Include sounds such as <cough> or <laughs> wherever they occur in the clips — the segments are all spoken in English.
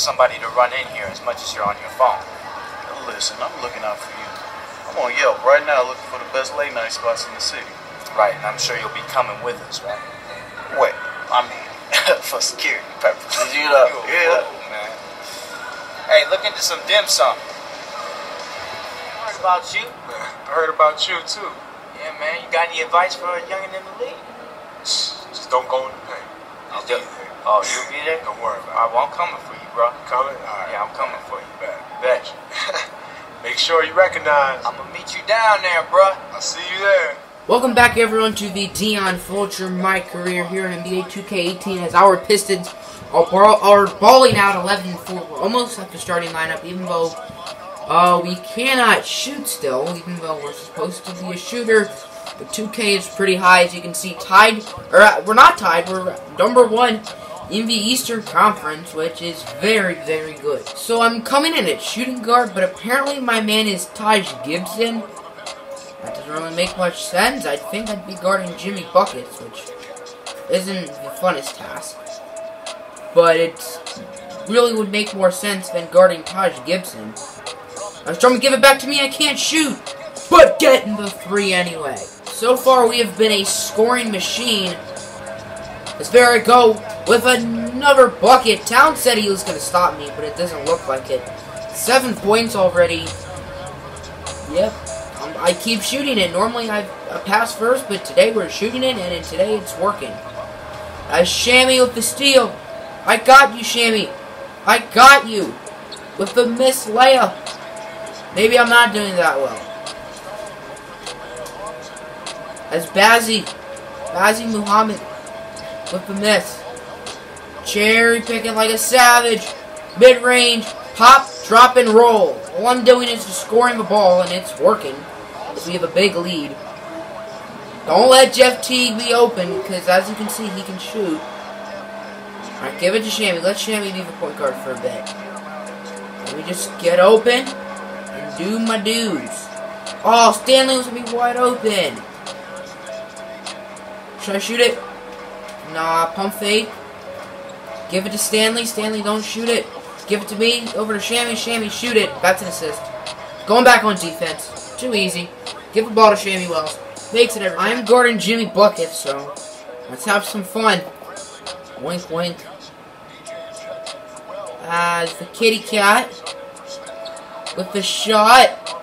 somebody to run in here as much as you're on your phone. Listen, I'm looking out for you. I'm on Yelp right now looking for the best late night spots in the city. Right, and I'm sure you'll be coming with us, right? Wait, I mean, <laughs> for security purposes, you uh, know. You a Yeah. fool, man. Hey, look into some dim sum. Heard about you? I heard about you too. Yeah, man. You got any advice for a youngin' in the league? Just don't go in the paint. I'll be there. Oh, you'll be there? Don't worry All about right, well, I'm coming for you, bro. it. Coming? All right. Yeah, I'm coming for you. Bet. Bet. <laughs> Make sure you recognize. I'm gonna meet you down there, bro. I'll see you there. Welcome back, everyone, to the Deon Fulcher My Career here in NBA 2K18 as our Pistons are, ball, are balling out 11-4. We're almost at the starting lineup, even though uh, we cannot shoot still, even though we're supposed to be a shooter. The 2K is pretty high, as you can see, tied, or uh, we're not tied, we're number one in the Eastern Conference, which is very, very good. So I'm coming in at shooting guard, but apparently my man is Taj Gibson. That doesn't really make much sense. I think I'd be guarding Jimmy Buckets, which isn't the funnest task. But it really would make more sense than guarding Taj Gibson. I was trying to give it back to me, I can't shoot! But getting the three anyway. So far, we have been a scoring machine. As there I go with another bucket. Town said he was going to stop me, but it doesn't look like it. Seven points already. Yep, um, I keep shooting it. Normally I, pass first, but today we're shooting it, and today it's working. A Shammy with the steal. I got you, Shammy. I got you with the miss layup. Maybe I'm not doing that well. As Bazzi, Bazzi Muhammad with the miss. Cherry picking like a savage. Mid range, pop, drop, and roll. All I'm doing is just scoring the ball, and it's working. We have a big lead. Don't let Jeff Teague be open, because as you can see, he can shoot. Alright, give it to Shammy. Let Shammy be the point guard for a bit. Let me just get open and do my dudes. Oh, Stanley was going to be wide open. Should I shoot it? Nah, pump fake. Give it to Stanley. Stanley, don't shoot it. Give it to me. Over to Shammy. Shammy, shoot it. That's an assist. Going back on defense. Too easy. Give the ball to Shammy Wells. Makes it every I'm Gordon Jimmy Bucket, so let's have some fun. Wink, wink. As the kitty cat with the shot.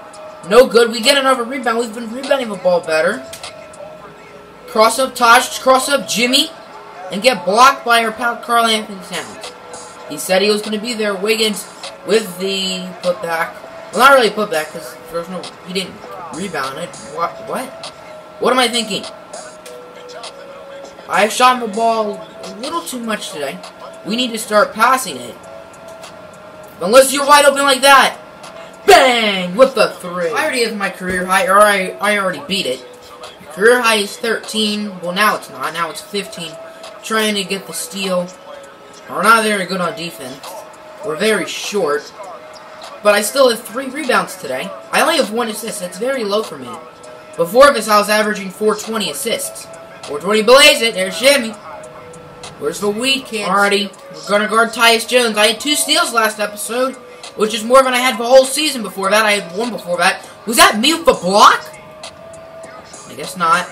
No good. We get another rebound. We've been rebounding the ball better. Cross up Tosh, cross up Jimmy, and get blocked by our pal Karl-Anthony Towns. He said he was going to be there. Wiggins with the putback. Well, not really putback because there's no. He didn't rebound it. What? What? What am I thinking? I've shot the ball a little too much today. We need to start passing it. Unless you're wide open like that. Bang! With the three. I already have my career high, or I, I already beat it. Career high is 13. Well, now it's not. Now it's 15. Trying to get the steal. We're not very good on defense. We're very short. But I still have three rebounds today. I only have one assist. That's very low for me. Before this, I was averaging 420 assists. 420 blaze it. There's Jimmy. Where's the weed kid? Alrighty. We're gonna guard Tyus Jones. I had two steals last episode, which is more than I had the whole season before that. I had one before that. Was that me with the block? I guess not.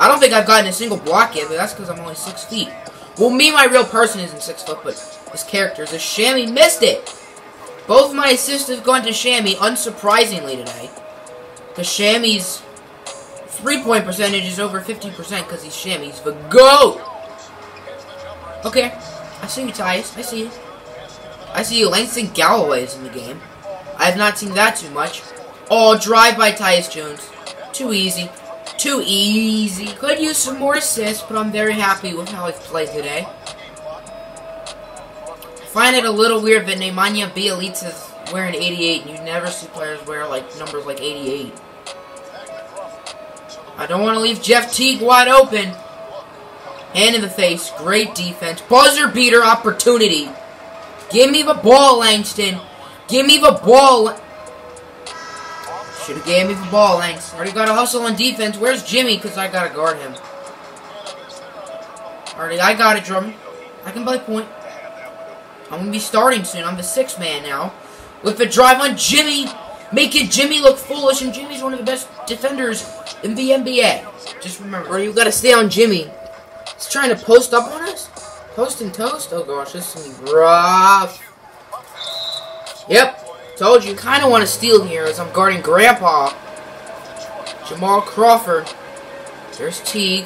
I don't think I've gotten a single block yet, but that's because I'm only six feet. Well, me, my real person isn't six foot, but this character is a Shammy missed it. Both my assists have gone to Shammy, unsurprisingly today. Because Shammy's three-point percentage is over 50% because he's Shammy's the GOAT. Okay, I see you, Tyus. I see you. I see you. Langston Galloway is in the game. I have not seen that too much. Oh, drive by Tyus Jones. Too easy. Too easy. Could use some more assists, but I'm very happy with how I've played today. Find it a little weird that Nemanja Bjelica is wearing 88, and you never see players wear like numbers like 88. I don't want to leave Jeff Teague wide open. Hand in the face. Great defense. Buzzer beater opportunity. Give me the ball, Langston. Give me the ball. Should have gave me the ball, Langston. Already got a hustle on defense. Where's Jimmy? Because I got to guard him. Already, I got it, Drummond. I can play point. I'm going to be starting soon. I'm the sixth man now. With the drive on Jimmy. Making Jimmy look foolish, and Jimmy's one of the best defenders in the NBA. Just remember, you got to stay on Jimmy. He's trying to post up on us? Post and toast? Oh gosh, this is to be rough. Yep, told you. Kind of want to steal here as I'm guarding Grandpa. Jamal Crawford. There's Teague.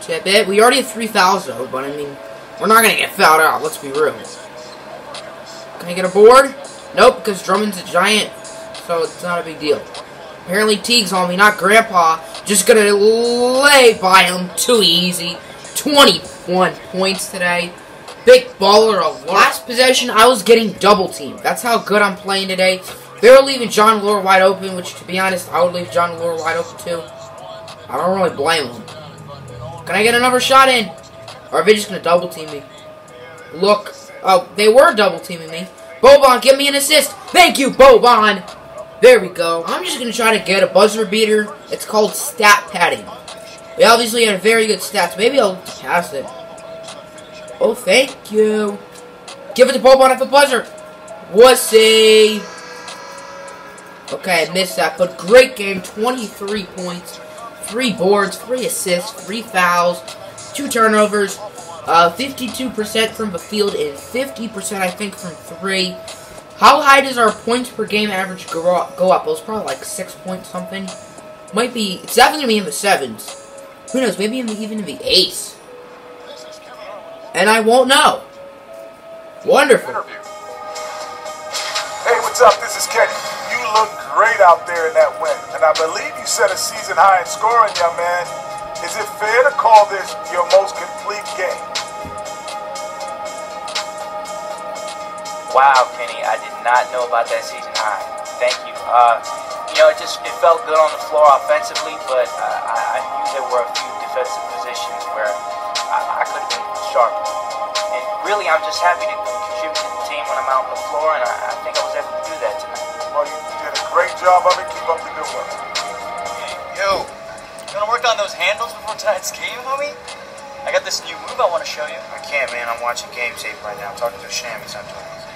Tip it. We already have 3,000 though, but I mean, we're not going to get fouled out. Let's be real. Can I get a board? Nope, because Drummond's a giant, so it's not a big deal. Apparently Teague's on me, not Grandpa. Just gonna lay by him too easy. 21 points today. Big baller alert. Last possession, I was getting double teamed. That's how good I'm playing today. They were leaving Jon Leuer wide open, which to be honest, I would leave Jon Leuer wide open too. I don't really blame him. Can I get another shot in? Or are they just gonna double team me? Look. Oh, they were double teaming me. Boban, give me an assist. Thank you, Boban. There we go. I'm just going to try to get a buzzer beater. It's called stat padding. We obviously had very good stats. Maybe I'll pass it. Oh, thank you. Give it to at the buzzer. Wussy. Okay, I missed that, but great game. 23 points, 3 boards, 3 assists, 3 fouls, 2 turnovers, uh, 52% from the field and 50% I think from 3. How high does our points per game average go up? Go up? It was probably like 6 points something. Might be, it's definitely going to be in the 7s. Who knows, maybe even in the 8s. And I won't know. Wonderful. Hey, what's up? This is Kenny. You look great out there in that win, and I believe you set a season high in scoring, young man. Is it fair to call this your most complete game? Wow, Kenny, I did not know about that season high. Thank you. Uh, you know, it just it felt good on the floor offensively, but uh, I, I knew there were a few defensive positions where I, I could have been sharper. And really, I'm just happy to contribute to the team when I'm out on the floor, and I, I think I was able to do that tonight. Well, you did a great job of it. Keep up the good work. Yo, you wanna work on those handles before tonight's game, homie? I got this new move I wanna show you. I can't, man. I'm watching game tape right now. I'm talking to Shammy. He's not doing anything.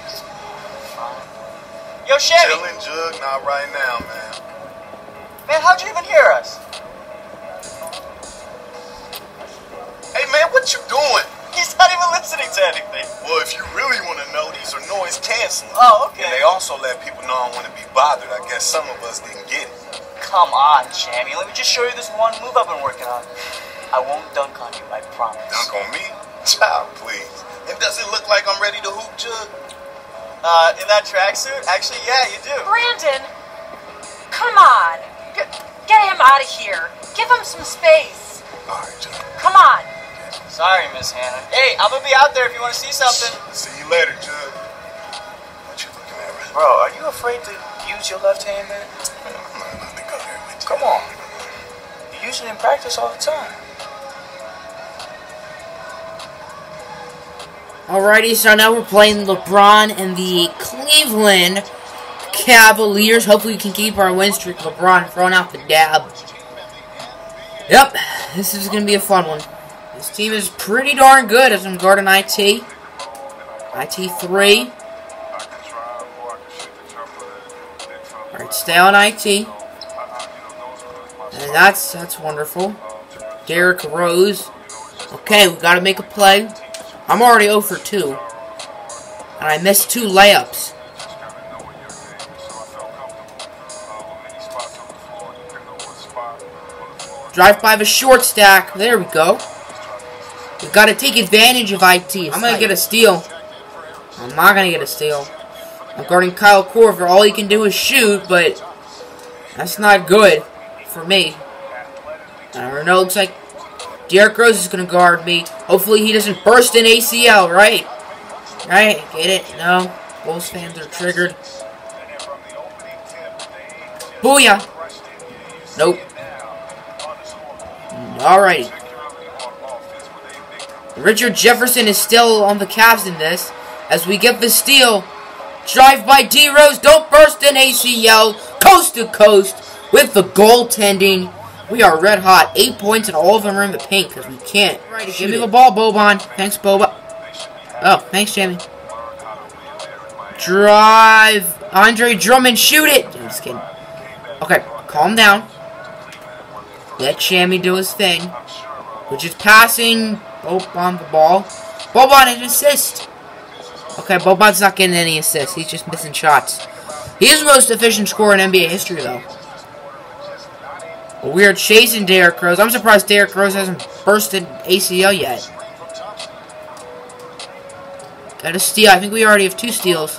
Yo, Shammy! Chillin', Jug, not right now, man. Man, how'd you even hear us? Hey, man, what you doing? He's not even listening to anything. Well, if you really want to know, these are noise canceling. Oh, And okay. they also let people know I want to be bothered. I guess some of us didn't get it. Come on, Shammy. Let me just show you this one move I've been working on. I won't dunk on you, I promise. Dunk on me? Child, please. And does it look like I'm ready to hoop, Jug? Uh, in that tracksuit? Actually, yeah, you do. Brandon, come on. Get, get him out of here. Give him some space. All right, Jug. Come on. Sorry, Miss Hannah. Hey, I'm gonna be out there if you wanna see something. See you later, Jug. What you looking at, right? Bro, are you afraid to use your left hand, man? I'm not about to go there with you. Come on. You use it in practice all the time. Alrighty, so now we're playing LeBron and the Cleveland Cavaliers. Hopefully we can keep our win streak. LeBron throwing out the dab. Yep, this is going to be a fun one. This team is pretty darn good as I'm guarding IT. IT 3. Alright, stay on IT. And that's that's wonderful. Derrick Rose. Okay, we gotta make a play. I'm already 0 for 2. And I missed two layups. Drive by the short stack. There we go. We gotta take advantage of IT. I'm gonna get a steal. I'm not gonna get a steal. I'm guarding Kyle Korver. All he can do is shoot, but that's not good for me. I don't know. Looks like Derrick Rose is gonna guard me. Hopefully he doesn't burst an ACL, right? Right? Get it? No. Bulls fans are triggered. Booyah! Nope. Alrighty. Richard Jefferson is still on the Cavs in this. As we get the steal. Drive by D Rose. Don't burst an ACL. Coast to coast. With the goaltending. We are red hot. Eight points and all of them are in the paint because we can't. Right, give me the ball, Boban. Thanks, Boba. Oh, thanks, Jamie. Drive. Andre Drummond, shoot it! I'm just kidding. Okay, calm down. Let Shammy do his thing. Which is passing Boban the ball. Boban an assist. Okay, Boban's not getting any assists. He's just missing shots. He is the most efficient scorer in NBA history, though. But we are chasing Derrick Rose. I'm surprised Derrick Rose hasn't bursted ACL yet. Got a steal. I think we already have two steals.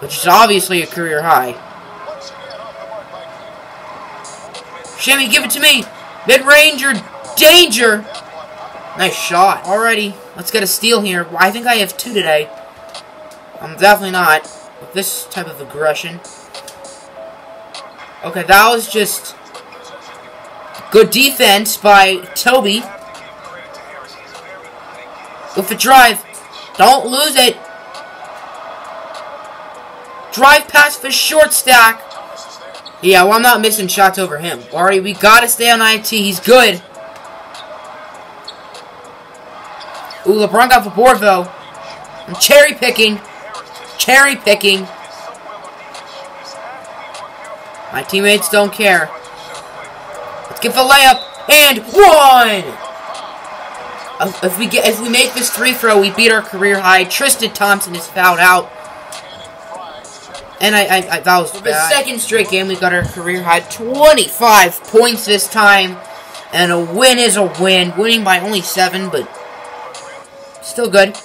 Which is obviously a career high. Shammy, give it to me. Mid-ranger, danger. Nice shot. Alrighty, let's get a steal here. I think I have two today. I'm definitely not with this type of aggression. Okay, that was just good defense by Toby. With the drive. Don't lose it. Drive past the short stack. Yeah, well, I'm not missing shots over him. Alright, we gotta stay on IT. He's good. Ooh, LeBron got the board, though. I'm cherry picking. Cherry picking. My teammates don't care. Let's get the layup. And one! If we get, if we make this free throw, we beat our career high. Tristan Thompson is fouled out. And I, I, I that was For the second straight game, we got our career high 25 points this time. And a win is a win. Winning by only seven, but still good.